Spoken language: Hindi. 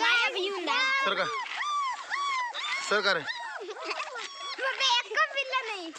काय भी ਹੁੰਦਾ सर का सर कर बाबे एक का बिल्ला नहीं